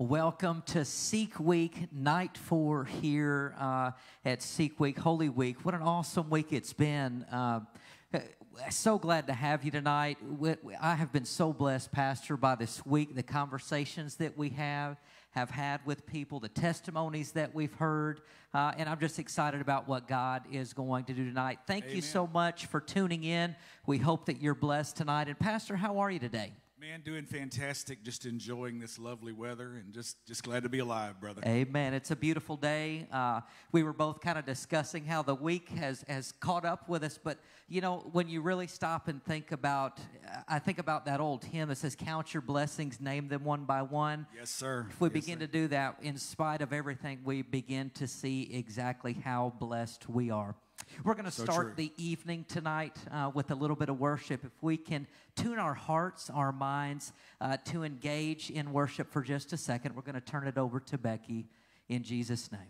Welcome to Seek Week, night four here uh, at Seek Week, Holy Week. What an awesome week it's been. Uh, so glad to have you tonight. I have been so blessed, Pastor, by this week, the conversations that we have have had with people, the testimonies that we've heard, uh, and I'm just excited about what God is going to do tonight. Thank Amen. you so much for tuning in. We hope that you're blessed tonight. And Pastor, how are you today? Man, doing fantastic. Just enjoying this lovely weather and just just glad to be alive, brother. Amen. It's a beautiful day. Uh, we were both kind of discussing how the week has has caught up with us, but you know when you really stop and think about, I think about that old hymn that says, "Count your blessings, name them one by one." Yes, sir. If we yes, begin sir. to do that, in spite of everything, we begin to see exactly how blessed we are. We're going to so start true. the evening tonight uh, with a little bit of worship. If we can tune our hearts, our minds uh, to engage in worship for just a second, we're going to turn it over to Becky in Jesus' name.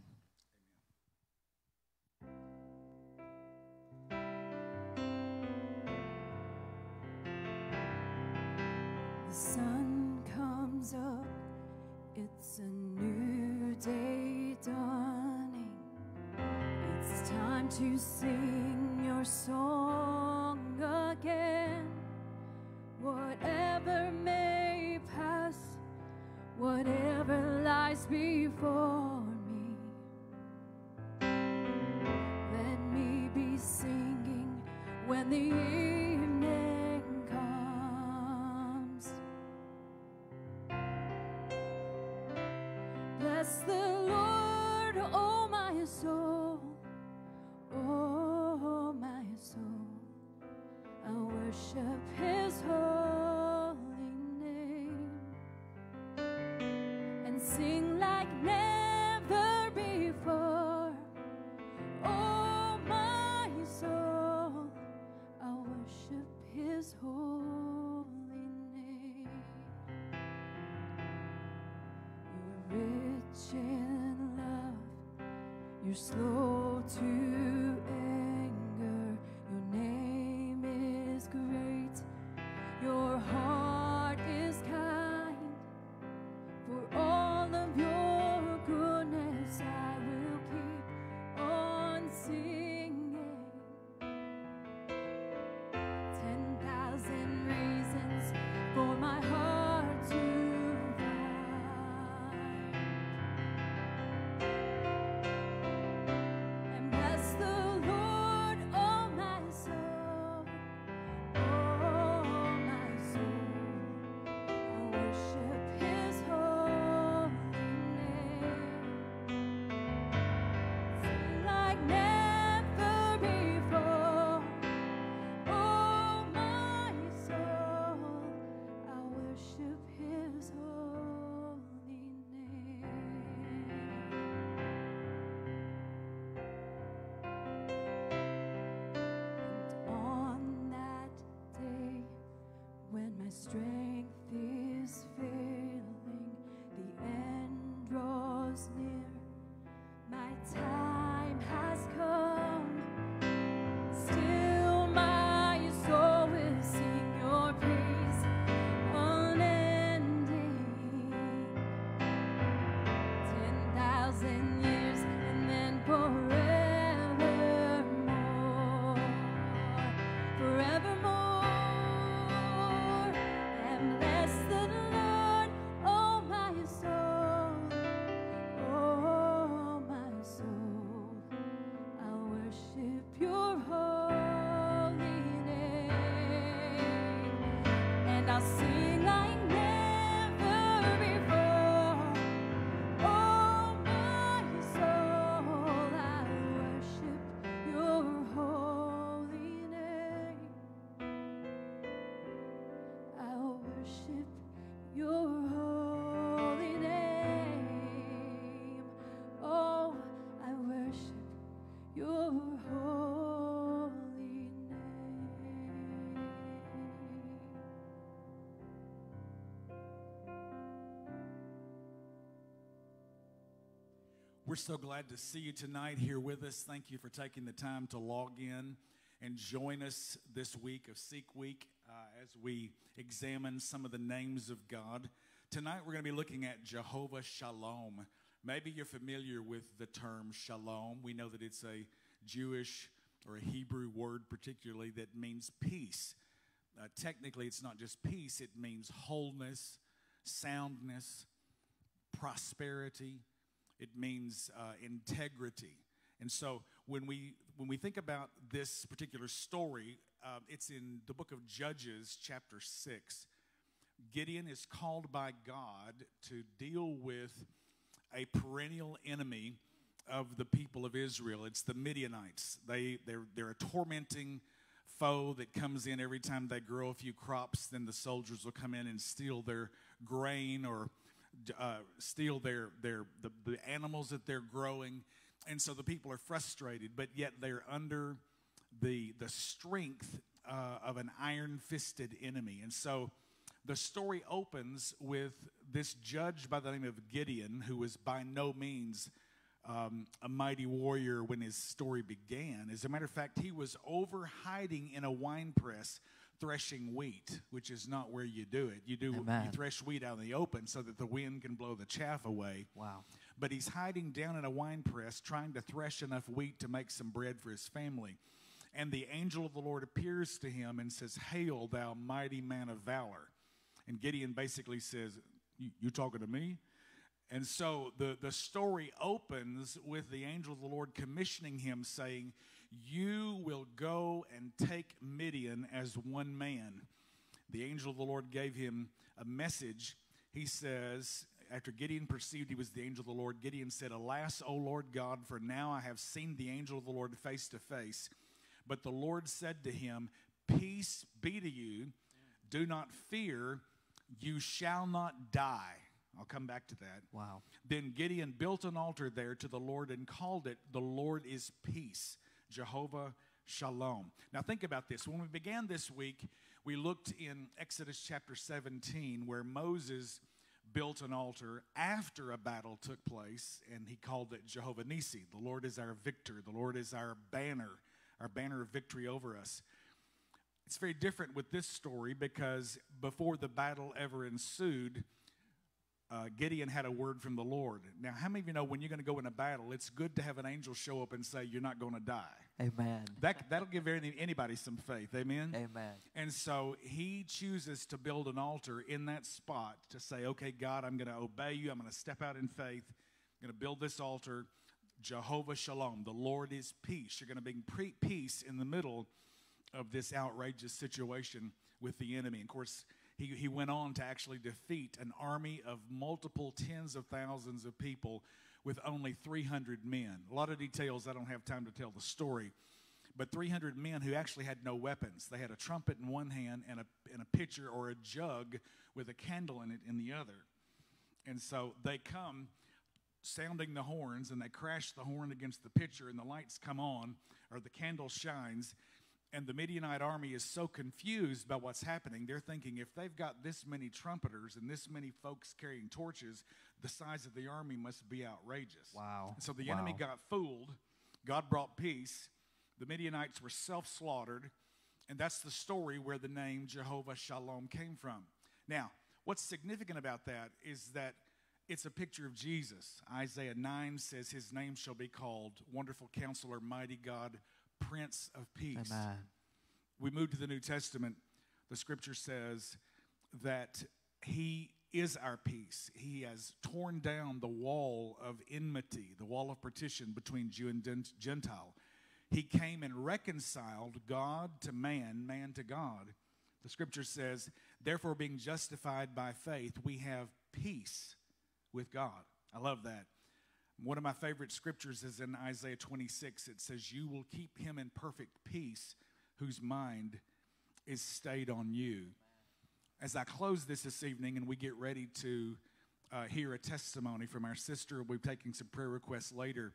The sun comes up, it's a new day dawning time to sing your song again. Whatever may pass, whatever lies before me. Let me be singing when the evening comes. Bless the Lord, oh my soul. Worship his holy name and sing like never before. Oh, my soul, I worship his holy name. You're rich in love, you're slow strength We're so glad to see you tonight here with us. Thank you for taking the time to log in and join us this week of Seek Week uh, as we examine some of the names of God. Tonight we're going to be looking at Jehovah Shalom. Maybe you're familiar with the term shalom. We know that it's a Jewish or a Hebrew word, particularly, that means peace. Uh, technically, it's not just peace, it means wholeness, soundness, prosperity, it means uh, integrity. And so when we, when we think about this particular story, uh, it's in the book of Judges, chapter 6. Gideon is called by God to deal with a perennial enemy of the people of Israel. It's the Midianites. They, they're, they're a tormenting foe that comes in every time they grow a few crops. Then the soldiers will come in and steal their grain or uh, steal their, their the, the animals that they're growing. And so the people are frustrated, but yet they're under the, the strength uh, of an iron fisted enemy. And so the story opens with this judge by the name of Gideon, who was by no means um, a mighty warrior when his story began. As a matter of fact, he was over hiding in a wine press threshing wheat, which is not where you do it. You do Amen. you thresh wheat out in the open so that the wind can blow the chaff away. Wow. But he's hiding down in a wine press trying to thresh enough wheat to make some bread for his family. And the angel of the Lord appears to him and says, Hail, thou mighty man of valor. And Gideon basically says, You, you talking to me? And so the, the story opens with the angel of the Lord commissioning him, saying, You will go and take Midian as one man. The angel of the Lord gave him a message. He says, after Gideon perceived he was the angel of the Lord, Gideon said, Alas, O Lord God, for now I have seen the angel of the Lord face to face. But the Lord said to him, Peace be to you. Do not fear. You shall not die. I'll come back to that. Wow. Then Gideon built an altar there to the Lord and called it, The Lord is Peace, Jehovah Shalom. Now, think about this. When we began this week, we looked in Exodus chapter 17, where Moses built an altar after a battle took place, and he called it Jehovah Nisi. The Lord is our victor, the Lord is our banner, our banner of victory over us. It's very different with this story because before the battle ever ensued, uh, Gideon had a word from the Lord. Now, how many of you know when you're going to go in a battle, it's good to have an angel show up and say, You're not going to die? Amen. That, that'll give anybody some faith. Amen? Amen. And so he chooses to build an altar in that spot to say, Okay, God, I'm going to obey you. I'm going to step out in faith. I'm going to build this altar. Jehovah Shalom. The Lord is peace. You're going to bring pre- peace in the middle of this outrageous situation with the enemy. Of course, he, he went on to actually defeat an army of multiple tens of thousands of people with only 300 men. A lot of details, I don't have time to tell the story. But 300 men who actually had no weapons. They had a trumpet in one hand and a, and a pitcher or a jug with a candle in it in the other. And so they come sounding the horns and they crash the horn against the pitcher and the lights come on or the candle shines and the Midianite army is so confused by what's happening, they're thinking if they've got this many trumpeters and this many folks carrying torches, the size of the army must be outrageous. Wow. So the Wow. enemy got fooled. God brought peace. The Midianites were self slaughtered. And that's the story where the name Jehovah Shalom came from. Now, what's significant about that is that it's a picture of Jesus. Isaiah 9 says, His name shall be called Wonderful Counselor, Mighty God, Prince of Peace Amen. we move to the New Testament, the scripture says that He is our peace. He has torn down the wall of enmity, the wall of partition between Jew and Gentile. He came and reconciled God to man, man to God. The scripture says, therefore, being justified by faith, we have peace with God. I love that. One of my favorite scriptures is in Isaiah 26. It says, You will keep him in perfect peace whose mind is stayed on you. As I close this this evening and we get ready to uh, hear a testimony from our sister, we'll be taking some prayer requests later.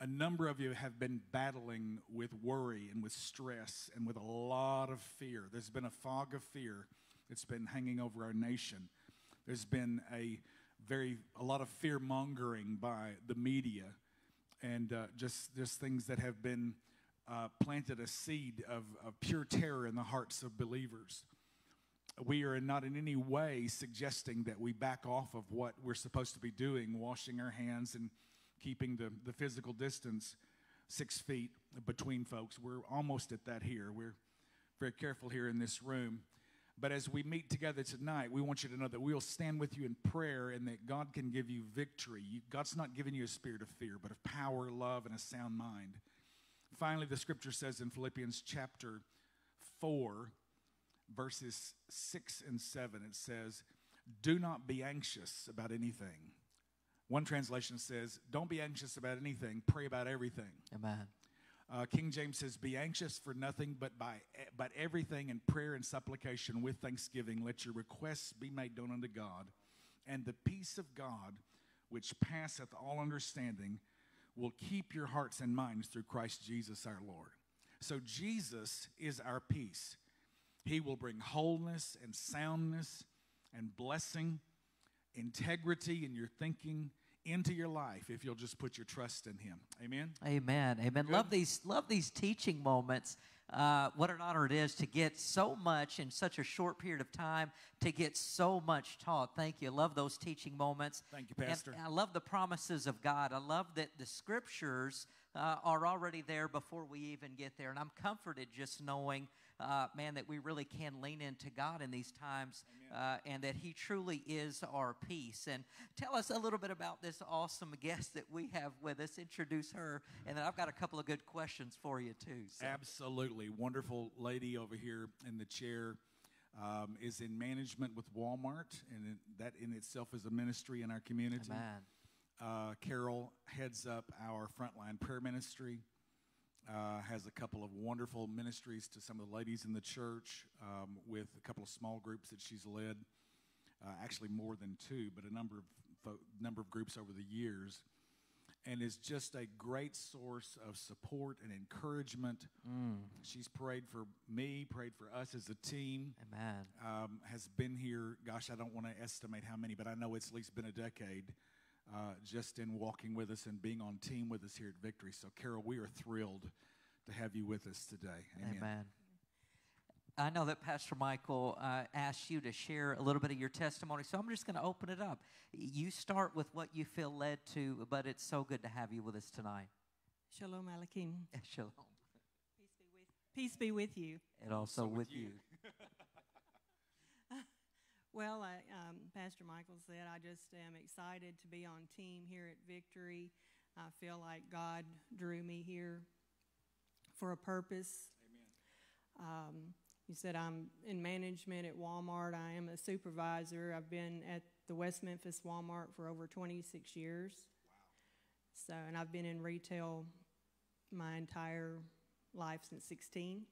A number of you have been battling with worry and with stress and with a lot of fear. There's been a fog of fear that's been hanging over our nation. There's been a very a lot of fear mongering by the media and uh, just just things that have been uh, planted a seed of, of pure terror in the hearts of believers. we are not in any way suggesting that we back off of what we're supposed to be doing, washing our hands and keeping the, the physical distance six feet between folks. We're almost at that here. We're very careful here in this room. But as we meet together tonight, we want you to know that we'll stand with you in prayer and that God can give you victory. You, God's not giving you a spirit of fear, but of power, love, and a sound mind. Finally, the scripture says in Philippians chapter 4, verses 6 and 7, it says, Do not be anxious about anything. One translation says, Don't be anxious about anything, pray about everything. Amen. Uh, King James says, "Be anxious for nothing, but by but everything in prayer and supplication with thanksgiving, let your requests be made known unto God, and the peace of God, which passeth all understanding, will keep your hearts and minds through Christ Jesus our Lord." So Jesus is our peace. He will bring wholeness and soundness and blessing, integrity in your thinking into your life if you'll just put your trust in Him. Amen. Amen. Amen. Love these love these teaching moments. Uh, what an honor it is to get so much in such a short period of time to get so much taught. Thank you. Love those teaching moments. Thank you, And Pastor. I love the promises of God. I love that the scriptures uh, are already there before we even get there. And I'm comforted just knowing, uh, man, that we really can lean into God in these times uh, and that He truly is our peace. And tell us a little bit about this awesome guest that we have with us. Introduce her. And then I've got a couple of good questions for you, too. So. Absolutely. Wonderful lady over here in the chair um, is in management with Walmart, and that in itself is a ministry in our community. Amen. Uh, Carol heads up our frontline prayer ministry, uh, has a couple of wonderful ministries to some of the ladies in the church um, with a couple of small groups that she's led. Uh, actually, more than two, but a number of fo- number of groups over the years, and is just a great source of support and encouragement. She's prayed for me, prayed for us as a team Amen. um, has been here. Gosh, I don't want to estimate how many, but I know it's at least been a decade uh, just in walking with us and being on team with us here at Victory. So, Carol, we are thrilled to have you with us today. Amen. Amen. I know that Pastor Michael uh, asked you to share a little bit of your testimony, so I'm just going to open it up. You start with what you feel led to, but it's so good to have you with us tonight. Shalom Aleichem. Shalom. Peace be with peace be with you. And also with you. Well, I, um, Pastor Michael said, I just am excited to be on team here at Victory. I feel like God drew me here for a purpose. Um, you said I'm in management at Walmart. I am a supervisor. I've been at the West Memphis Walmart for over 26 years. So, and I've been in retail my entire life since 16.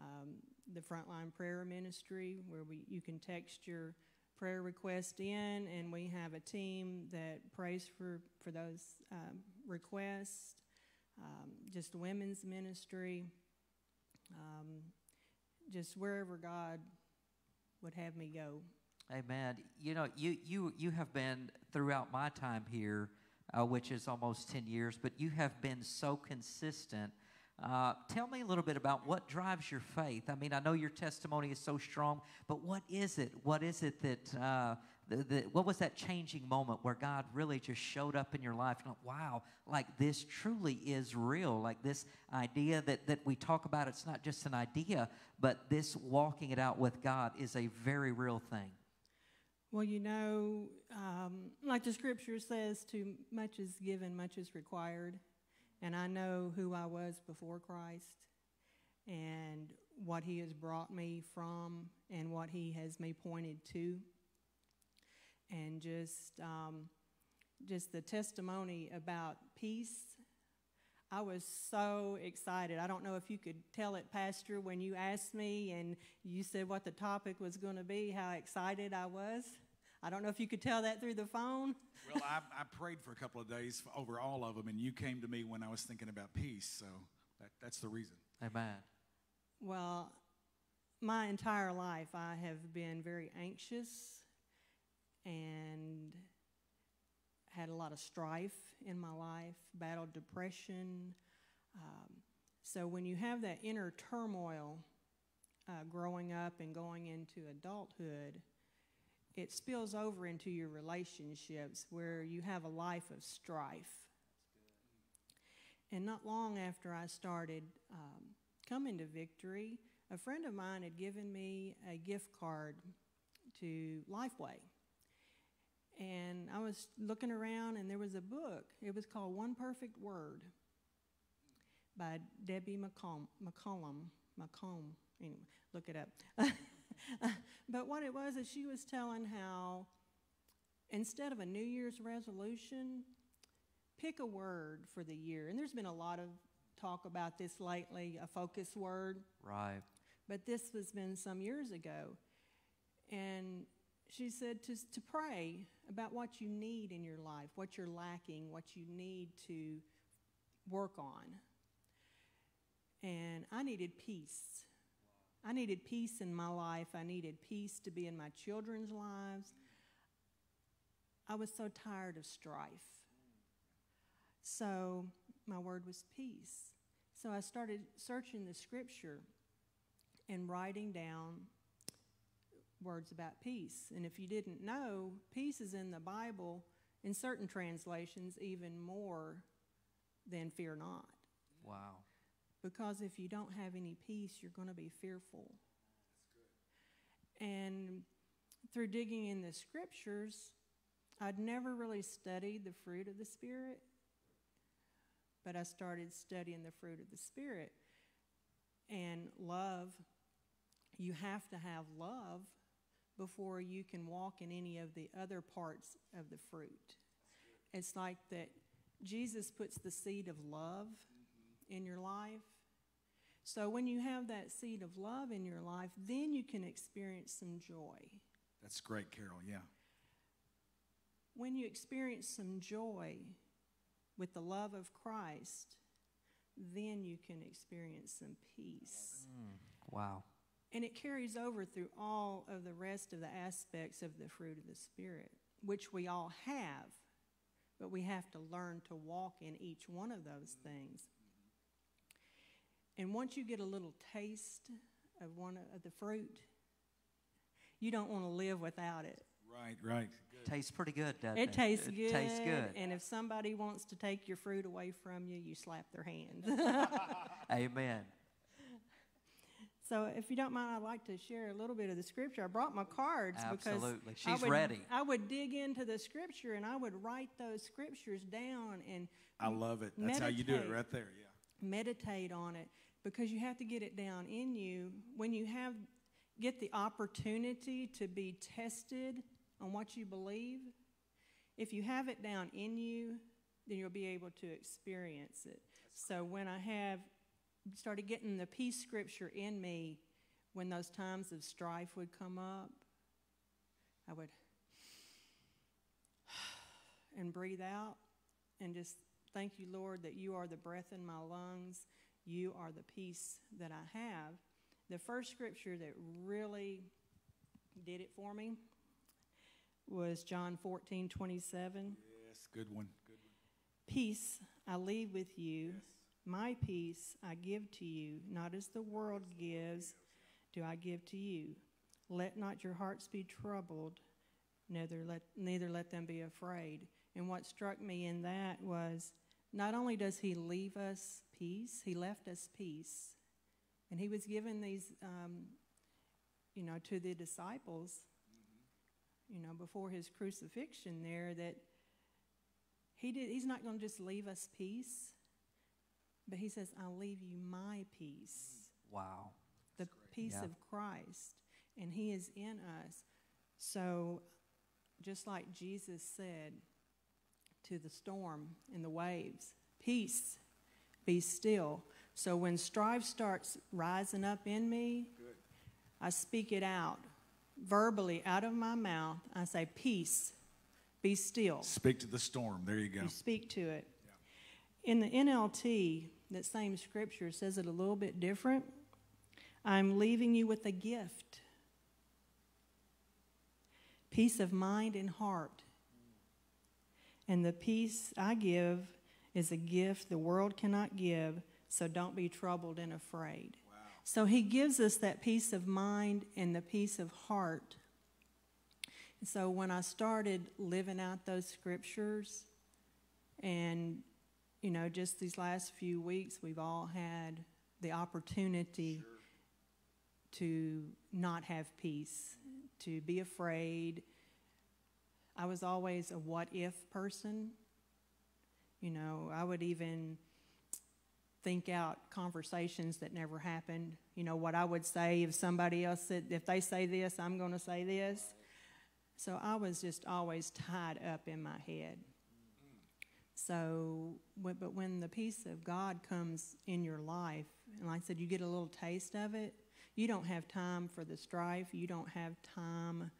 Um, the Frontline Prayer Ministry, where we you can text your prayer request in, and we have a team that prays for for those um, requests. Um, just women's ministry, um, just wherever God would have me go. Amen. You know, you you you have been throughout my time here, uh, which is almost ten years, but you have been so consistent. Uh, tell me a little bit about what drives your faith. I mean, I know your testimony is so strong, but what is it? What is it that? Uh, the, the, what was that changing moment where God really just showed up in your life? Like, wow, like this truly is real. Like this idea that, that we talk about, it's not just an idea, but this walking it out with God is a very real thing. Well, you know, um, like the scripture says, too much is given, much is required. And I know who I was before Christ and what He has brought me from and what He has me pointed to. And just, um, just the testimony about peace. I was so excited. I don't know if you could tell it, Pastor, when you asked me and you said what the topic was going to be, how excited I was. I don't know if you could tell that through the phone. Well, I, I prayed for a couple of days over all of them, and you came to me when I was thinking about peace. So that, that's the reason. Amen. Well, my entire life I have been very anxious and had a lot of strife in my life, battled depression. Um, so when you have that inner turmoil uh, growing up and going into adulthood, it spills over into your relationships where you have a life of strife. And not long after I started um, coming to Victory, a friend of mine had given me a gift card to Lifeway. And I was looking around, and there was a book. It was called One Perfect Word by Debbie McCollum. McCollum. McComb. Anyway, look it up. but what it was is she was telling how instead of a New Year's resolution, pick a word for the year. And there's been a lot of talk about this lately, a focus word. Right. But this has been some years ago. And she said to, to pray about what you need in your life, what you're lacking, what you need to work on. And I needed peace. I needed peace in my life. I needed peace to be in my children's lives. I was so tired of strife. So my word was peace. So I started searching the scripture and writing down words about peace. And if you didn't know, peace is in the Bible, in certain translations, even more than fear not. Wow. Because if you don't have any peace, you're going to be fearful. And through digging in the scriptures, I'd never really studied the fruit of the Spirit, but I started studying the fruit of the Spirit. And love, you have to have love before you can walk in any of the other parts of the fruit. It's like that Jesus puts the seed of love in your life. So when you have that seed of love in your life, then you can experience some joy. That's great, Carol. Yeah. When you experience some joy with the love of Christ, then you can experience some peace. Mm. Wow. And it carries over through all of the rest of the aspects of the fruit of the Spirit, which we all have, but we have to learn to walk in each one of those things. And once you get a little taste of one of the fruit, you don't want to live without it. Right, right. Tastes pretty good, doesn't it? It tastes good. It tastes good. And if somebody wants to take your fruit away from you, you slap their hand. Amen. So, if you don't mind, I'd like to share a little bit of the scripture. I brought my cards Absolutely. because I She's would, ready. I would dig into the scripture and I would write those scriptures down and I love it. That's how you do it right there. Yeah. meditate on it because you have to get it down in you when you have get the opportunity to be tested on what you believe if you have it down in you then you'll be able to experience it so when i have started getting the peace scripture in me when those times of strife would come up i would and breathe out and just thank you, Lord, that you are the breath in my lungs. You are the peace that I have. The first scripture that really did it for me was John 14, 27. Yes, good one. Good one. Peace I leave with you, my peace I give to you, not as the world gives, do I give to you. Let not your hearts be troubled, neither let, neither let them be afraid. And what struck me in that was not only does he leave us peace, he left us peace. And he was given these, um, you know, to the disciples, you know, before his crucifixion there, that he did, he's not going to just leave us peace, but he says, I'll leave you my peace Wow. the peace Yeah. of Christ, and He is in us. So, just like Jesus said to the storm and the waves, peace, be still. So, when strife starts rising up in me, I speak it out verbally out of my mouth. I say, Peace, be still. Speak to the storm. There you go. You speak to it. In the NLT, that same scripture says it a little bit different. I'm leaving you with a gift peace of mind and heart. And the peace I give is a gift the world cannot give, so don't be troubled and afraid. So he gives us that peace of mind and the peace of heart. So when I started living out those scriptures, and you know, just these last few weeks, we've all had the opportunity to not have peace, to be afraid. I was always a what if person. You know, I would even think out conversations that never happened. You know, what I would say if somebody else said, if they say this, I'm going to say this. So I was just always tied up in my head. So, but when the peace of God comes in your life, and like I said, you get a little taste of it, you don't have time for the strife. You don't have time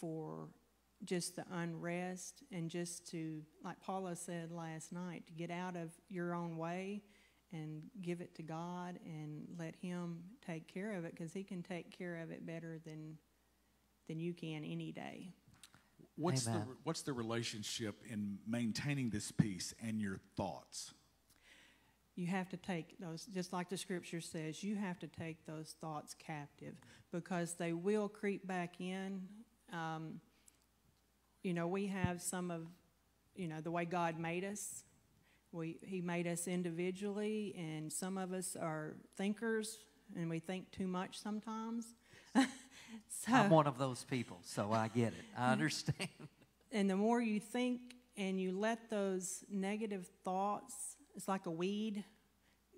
for just the unrest and just to, like Paula said last night, to get out of your own way and give it to God and let Him take care of it because He can take care of it better than than you can any day. What's Amen. the what's the relationship in maintaining this peace and your thoughts? You have to take those, just like the scripture says, you have to take those thoughts captive because they will creep back in. Um, you know, we have some of, you know, the way God made us. We, he made us individually, and some of us are thinkers, and we think too much sometimes. so, I'm one of those people, so I get it. I understand. and the more you think and you let those negative thoughts, it's like a weed,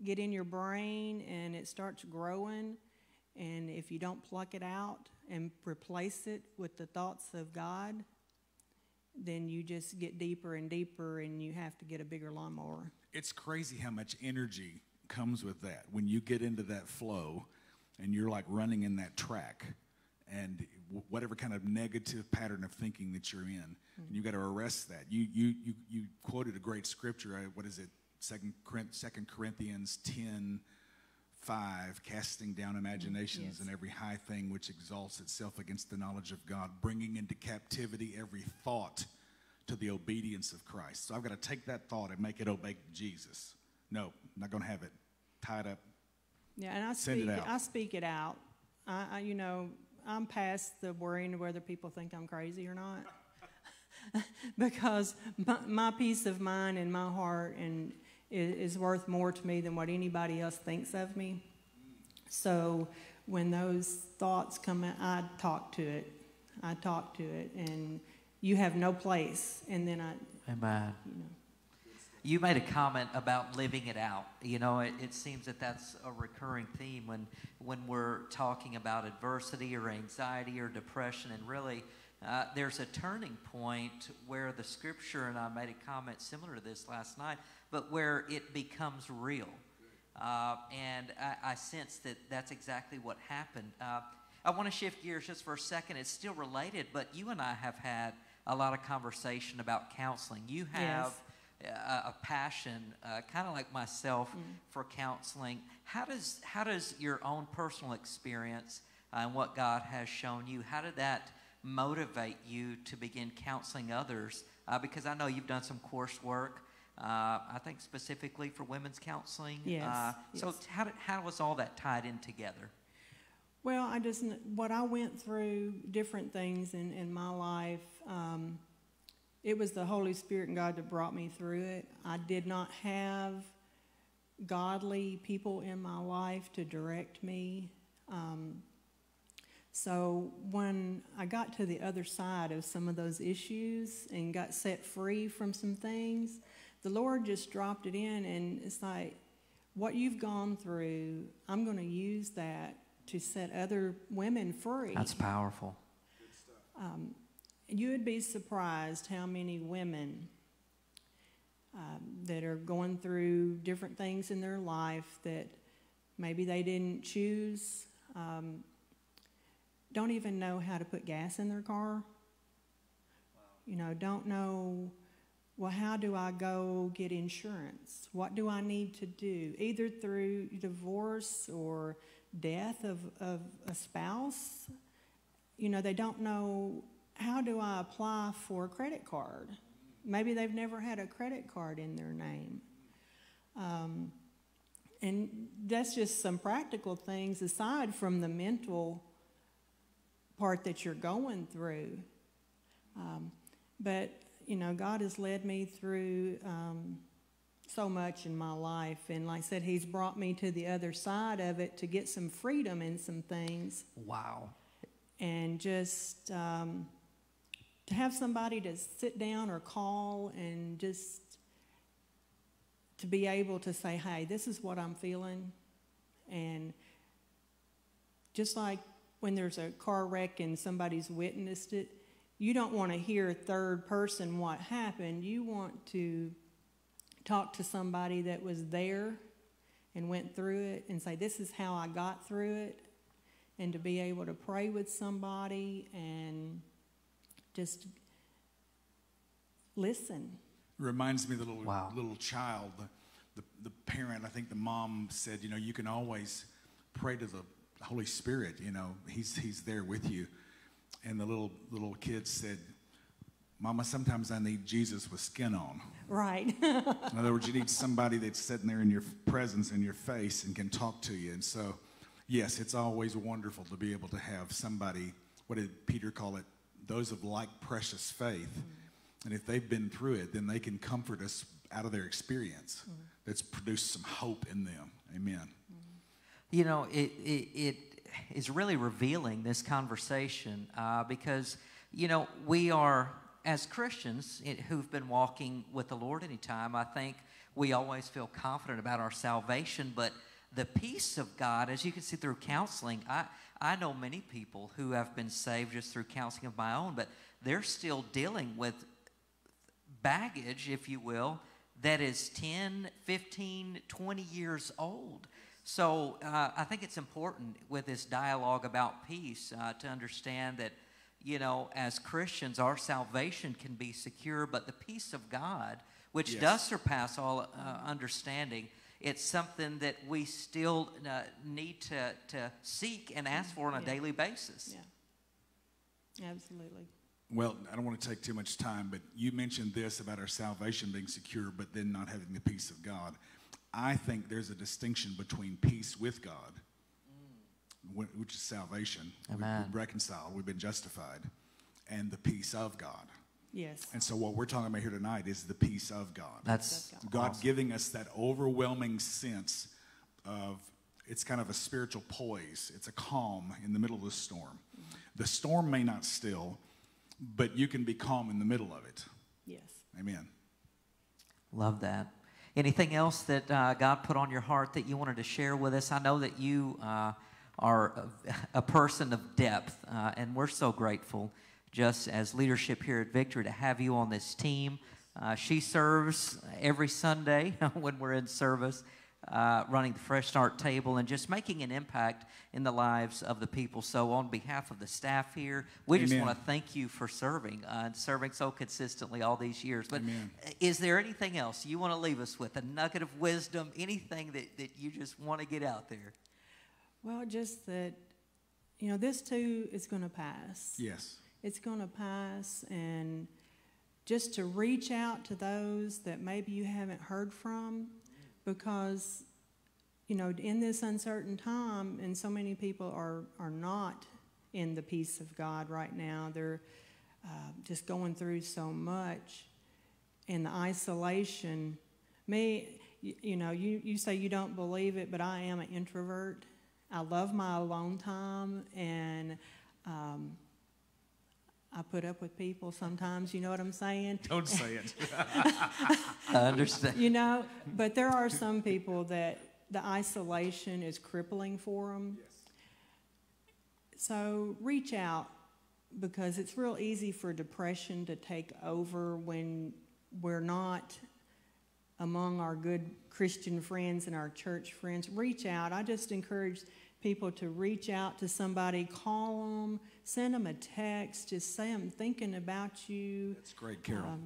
get in your brain and it starts growing. And if you don't pluck it out and replace it with the thoughts of God, then you just get deeper and deeper and you have to get a bigger lawnmower. It's crazy how much energy comes with that. When you get into that flow and you're like running in that track and w- whatever kind of negative pattern of thinking that you're in and you got to arrest that. You, you you you quoted a great scripture what is it? Second Corinth- second corinthians 10 5 casting down imaginations Yes. and every high thing which exalts itself against the knowledge of god bringing into captivity every thought to the obedience of christ so i've got to take that thought and make it obey jesus no i'm not going to have it tied up Yeah, and I Send it speak out. I speak it out. I, I you know, I'm past the worrying whether people think I'm crazy or not. because my, my peace of mind and my heart and is, is worth more to me than what anybody else thinks of me. So when those thoughts come I talk to it. I talk to it, and you have no place. And then I, Amen. you know, You made a comment about living it out. You know, it, it seems that that's a recurring theme when when we're talking about adversity or anxiety or depression, and really. Uh, there's a turning point where the scripture, and I made a comment similar to this last night, but where it becomes real. Uh, and I, I sense that that's exactly what happened. Uh, I want to shift gears just for a second. It's still related, but you and I have had a lot of conversation about counseling. You have a, a passion, uh, kind of like myself, for counseling. How does how does your own personal experience uh, and what God has shown you? How did that motivate you to begin counseling others? Uh, because I know you've done some coursework. Uh, I think specifically for women's counseling. Yes, Uh, so yes. how did, how was all that tied in together? Well, I just, what I went through, different things in, in my life, um, it was the Holy Spirit and God that brought me through it. I did not have godly people in my life to direct me. Um, so when I got to the other side of some of those issues and got set free from some things, the Lord just dropped it in, and it's like, what you've gone through, I'm going to use that to set other women free. That's powerful. You would be surprised how many women um, that are going through different things in their life that maybe they didn't choose, um, don't even know how to put gas in their car. You know, don't know, well, how do I go get insurance? What do I need to do? Either through divorce or death of, of a spouse. You know, they don't know how do I apply for a credit card? Maybe they've never had a credit card in their name. Um, and that's just some practical things aside from the mental part that you're going through. Um, but, you know, God has led me through um, so much in my life. And like I said, He's brought me to the other side of it to get some freedom in some things Wow. and just um, to have somebody to sit down or call and just to be able to say, hey, this is what I'm feeling. And just like when there's a car wreck and somebody's witnessed it, you don't want to hear third person what happened. You want to talk to somebody that was there and went through it and say, this is how I got through it. And to be able to pray with somebody and just listen. Reminds me of the little Wow. little child, the, the the parent. I think the mom said, you know, you can always pray to the Holy Spirit. You know, he's he's there with you. And the little little kid said, "Mama, sometimes I need Jesus with skin on." Right. In other words, you need somebody that's sitting there in your presence, in your face, and can talk to you. And so, yes, it's always wonderful to be able to have somebody. What did Peter call it? Those of like precious faith. And if they've been through it, then they can comfort us out of their experience. Mm. That's produced some hope in them. Amen. Mm. You know, it, it, it is really revealing this conversation uh, because, you know, we are, as Christians who've been walking with the Lord any time, I think we always feel confident about our salvation, but the peace of God, as you can see through counseling, I, I know many people who have been saved just through counseling of my own, but they're still dealing with baggage, if you will, that is 10, 15, 20 years old. So uh, I think it's important with this dialogue about peace uh, to understand that, you know, as Christians, our salvation can be secure, but the peace of God, which Yes. does surpass all uh, understanding, it's something that we still uh, need to, to seek and ask for on a Yeah. daily basis. Yeah. Absolutely. Well, I don't want to take too much time, but you mentioned this about our salvation being secure, but then not having the peace of God. I think there's a distinction between peace with God, which is salvation. We've been reconciled, we've been justified, and the peace of God. Yes. And so, what we're talking about here tonight is the peace of God. That's That's God awesome. giving us that overwhelming sense of it's kind of a spiritual poise. It's a calm in the middle of the storm. The storm may not still, but you can be calm in the middle of it. Yes. Amen. Love that. Anything else that uh, God put on your heart that you wanted to share with us? I know that you uh, are a, a person of depth, uh, and we're so grateful, just as leadership here at Victory, to have you on this team. Uh, she serves every Sunday when we're in service, uh, running the Fresh Start table and just making an impact in the lives of the people. So, on behalf of the staff here, we just want to thank you for serving uh, and serving so consistently all these years. But Amen. is there anything else you want to leave us with? A nugget of wisdom? Anything that, that you just want to get out there? Well, just that, you know, this too is going to pass. Yes. It's going to pass, and just to reach out to those that maybe you haven't heard from, because, you know, in this uncertain time, and so many people are, are not in the peace of God right now. They're uh, just going through so much, and the isolation. Me, you, you know, you, you say you don't believe it, but I am an introvert. I love my alone time, and um, I put up with people sometimes. You know what I'm saying? Don't say it. I understand. You know, but there are some people that the isolation is crippling for them. So reach out because it's real easy for depression to take over when we're not among our good Christian friends and our church friends. Reach out. I just encourage people to reach out to somebody, call them, send them a text, just say, I'm thinking about you. That's great, Carol.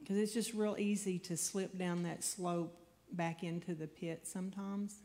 Because it's just real easy to slip down that slope back into the pit sometimes.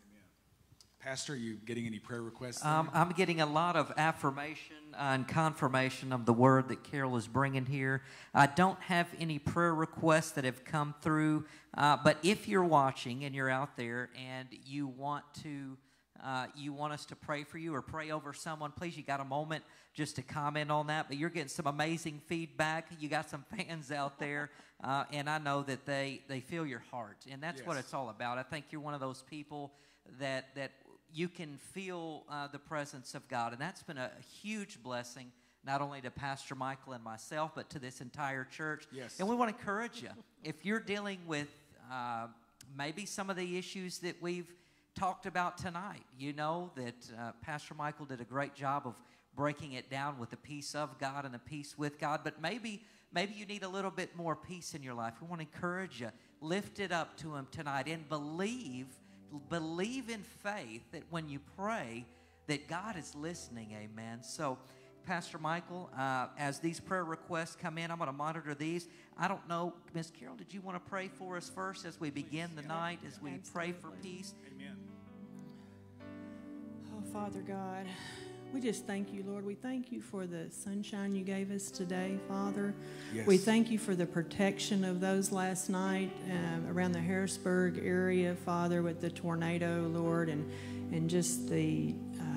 Pastor, are you getting any prayer requests? Um. I'm getting a lot of affirmation and confirmation of the word that Carol is bringing here. I don't have any prayer requests that have come through, uh, but if you're watching and you're out there and you want to. Uh, you want us to pray for you or pray over someone, please, you got a moment just to comment on that. But you're getting some amazing feedback. You got some fans out there, uh, and I know that they, they feel your heart. And that's what it's all about. I think you're one of those people that, that you can feel uh, the presence of God. And that's been a huge blessing, not only to Pastor Michael and myself, but to this entire church. Yes. And we want to encourage you. If you're dealing with uh, maybe some of the issues that we've talked about tonight, you know that uh, Pastor Michael did a great job of breaking it down with the peace of God and the peace with God. But maybe maybe you need a little bit more peace in your life. We want to encourage you. Lift it up to Him tonight and believe believe in faith that when you pray that god is listening amen so pastor michael uh, as these prayer requests come in i'm going to monitor these i don't know miss carol did you want to pray for us first as we begin the night as we pray for peace Amen. Oh, Father God, we just thank you, Lord. We thank you for the sunshine you gave us today, Father. We thank you for the protection of those last night um, around the Harrisburg area, Father, with the tornado, Lord, and and just the um,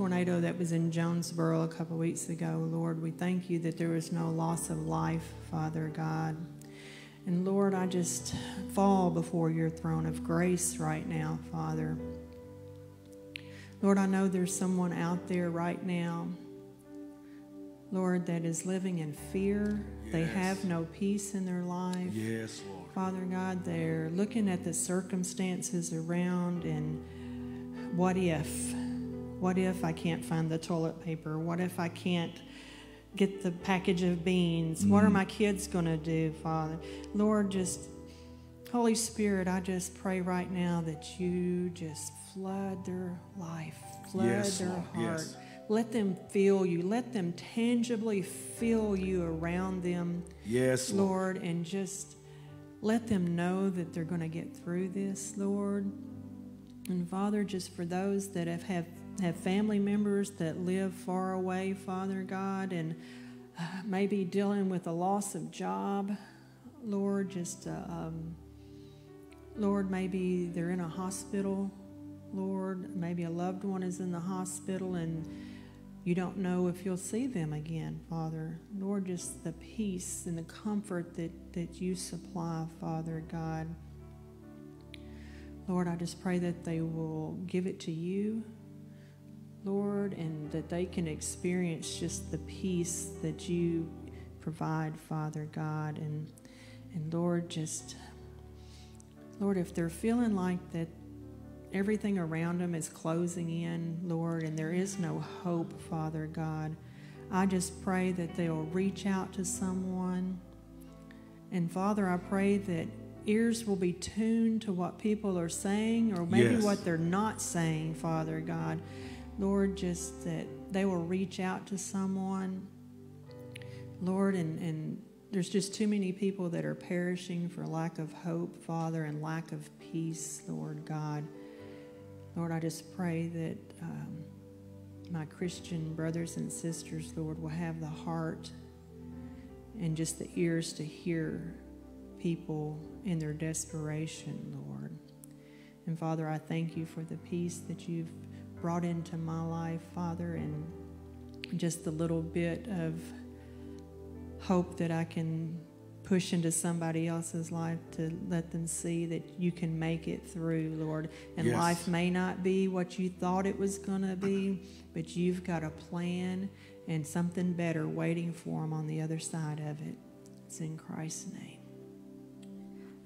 tornado that was in Jonesboro a couple weeks ago, Lord. We thank you that there was no loss of life, Father God. And Lord, I just fall before your throne of grace right now, Father. Lord, I know there's someone out there right now, Lord, that is living in fear. They have no peace in their life. Yes, Lord. Father God, they're looking at the circumstances around and what if? What if I can't find the toilet paper? What if I can't get the package of beans? What are mm. my kids going to do, Father? Lord, just Holy Spirit, I just pray right now that you just flood their life, flood Yes, their heart. Yes. Let them feel you. Let them tangibly feel you around them. Yes, Lord. Lord, and just let them know that they're going to get through this, Lord. And Father, just for those that have, have, have family members that live far away, Father God, and uh, maybe dealing with a loss of job, Lord, just, uh, um, Lord, maybe they're in a hospital, Lord, maybe a loved one is in the hospital and you don't know if you'll see them again, Father. Lord, just the peace and the comfort that, that you supply, Father God. Lord, I just pray that they will give it to you, Lord, and that they can experience just the peace that you provide, Father God. And, and Lord, just, Lord, if they're feeling like that everything around them is closing in, Lord, and there is no hope, Father God, I just pray that they'll reach out to someone. And Father, I pray that ears will be tuned to what people are saying or maybe Yes. what they're not saying, Father God. Lord, just that they will reach out to someone. Lord, and, and there's just too many people that are perishing for lack of hope, Father, and lack of peace, Lord God. Lord, I just pray that um, my Christian brothers and sisters, Lord, will have the heart and just the ears to hear people in their desperation, Lord. And Father, I thank you for the peace that you've brought into my life, Father, and just the little bit of hope that I can push into somebody else's life to let them see that you can make it through, Lord. And Yes. life may not be what you thought it was going to be, but you've got a plan and something better waiting for them on the other side of it. It's in Christ's name.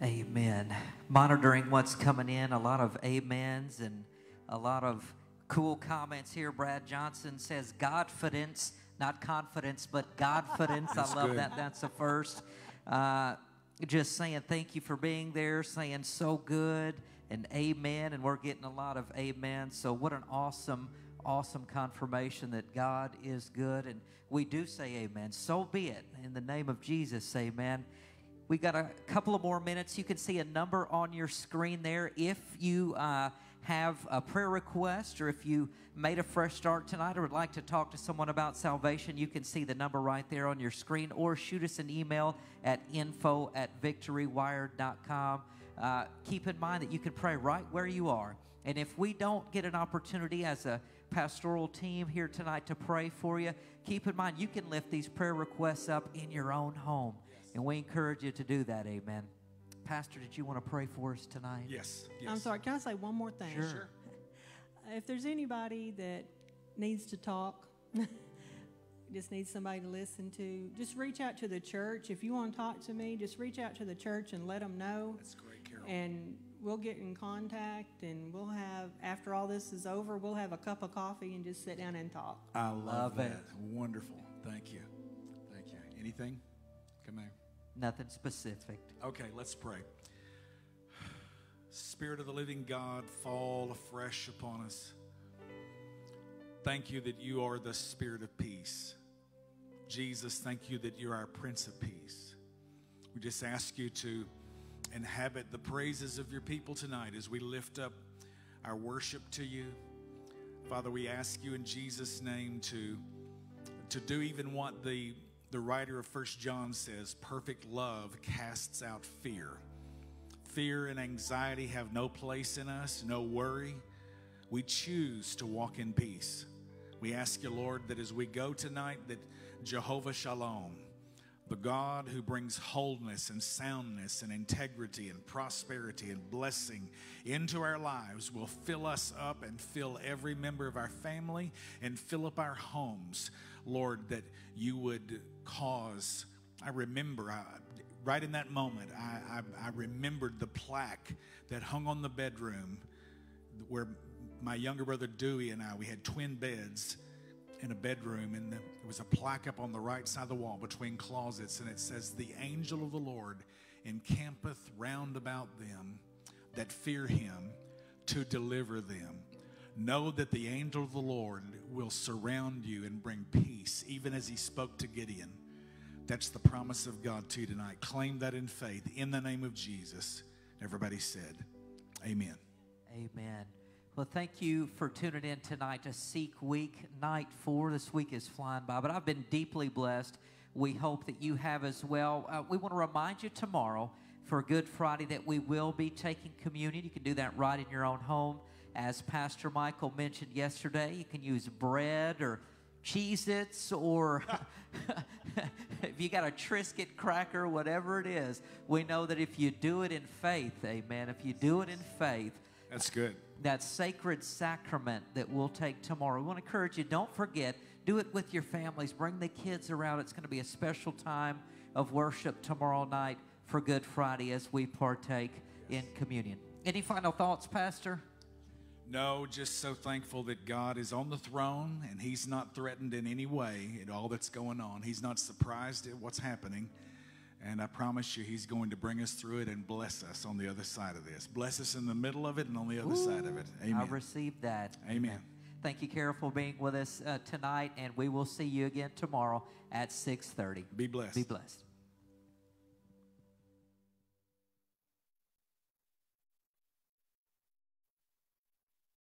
Amen. Monitoring what's coming in, a lot of amens and a lot of cool comments here. Brad Johnson says Godfidence, not confidence, but Godfidence. I love good. that. That's the first. Uh, just saying thank you for being there, saying so good and amen. And we're getting a lot of amen. So, what an awesome, awesome confirmation that God is good. And we do say amen. So be it. In the name of Jesus, amen. We got a couple of more minutes. You can see a number on your screen there. If you uh, have a prayer request or if you made a fresh start tonight or would like to talk to someone about salvation, you can see the number right there on your screen or shoot us an email at info at victorywired.com. Uh, keep in mind that you can pray right where you are. And if we don't get an opportunity as a pastoral team here tonight to pray for you, keep in mind you can lift these prayer requests up in your own home. And we encourage you to do that. Amen. Pastor, did you want to pray for us tonight? Yes. yes. I'm sorry, can I say one more thing? Sure. Sure. If there's anybody that needs to talk, just needs somebody to listen to, just reach out to the church. If you want to talk to me, just reach out to the church and let them know. That's great, Carol. And we'll get in contact and we'll have, after all this is over, we'll have a cup of coffee and just sit down and talk. I love, Love that. it. Wonderful. Thank you. Thank you. Anything? Come on. Nothing specific. Okay, let's pray. Spirit of the living God, fall afresh upon us. Thank you that you are the Spirit of peace. Jesus, thank you that you're our Prince of Peace. We just ask you to inhabit the praises of your people tonight as we lift up our worship to you. Father, we ask you in Jesus' name to, to do even what the, the writer of First John says perfect love casts out fear. Fear and anxiety have no place in us, no worry. We choose to walk in peace. We ask you, Lord, that as we go tonight, that Jehovah Shalom, the God who brings wholeness and soundness and integrity and prosperity and blessing into our lives will fill us up and fill every member of our family and fill up our homes. Lord, that you would cause, I remember, I, right in that moment, I, I, I remembered the plaque that hung on the bedroom where my younger brother Dewey and I, we had twin beds in a bedroom, and there was a plaque up on the right side of the wall between closets, and it says, The angel of the Lord encampeth round about them that fear him to deliver them. Know that the angel of the Lord will surround you and bring peace, even as he spoke to Gideon. That's the promise of God to you tonight. Claim that in faith in the name of Jesus. Everybody said, Amen. Amen. Well, thank you for tuning in tonight to Seek Week, night four. This week is flying by, but I've been deeply blessed. We hope that you have as well. Uh, we want to remind you tomorrow for Good Friday that we will be taking communion. You can do that right in your own home. As Pastor Michael mentioned yesterday, you can use bread or Cheez Its or if you got a Triscuit cracker, whatever it is. We know that if you do it in faith, amen, if you do it in faith, That's good. that sacred sacrament that we'll take tomorrow. We want to encourage you, don't forget, do it with your families. Bring the kids around. It's going to be a special time of worship tomorrow night for Good Friday as we partake in communion. Any final thoughts, Pastor? No, just so thankful that God is on the throne and He's not threatened in any way at all that's going on. He's not surprised at what's happening. And I promise you, He's going to bring us through it and bless us on the other side of this. Bless us in the middle of it and on the other side of it. I Amen. received that. Amen. Thank you, Carol, for being with us uh, tonight, and we will see you again tomorrow at 6.30. Be blessed. Be blessed.